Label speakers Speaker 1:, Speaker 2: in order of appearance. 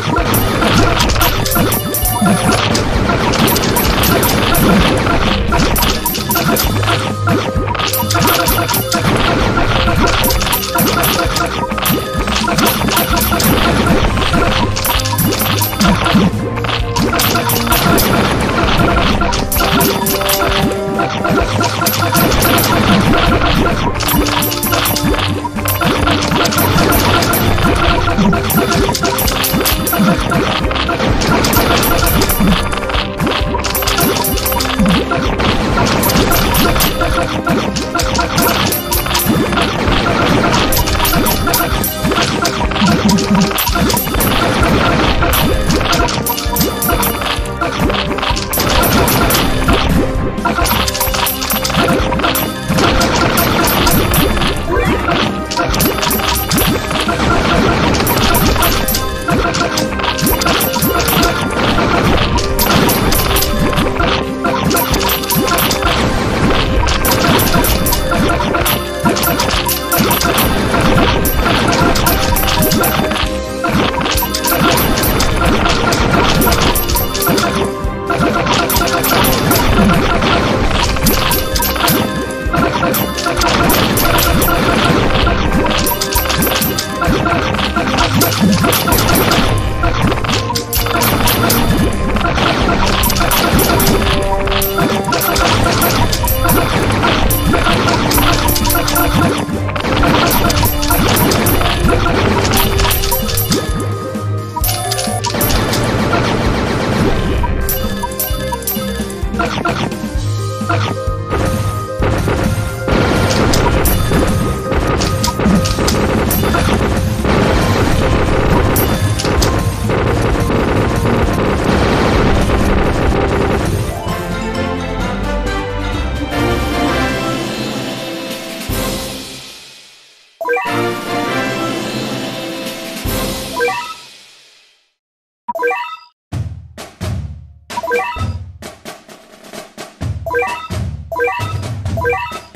Speaker 1: Let's go.
Speaker 2: Yeah.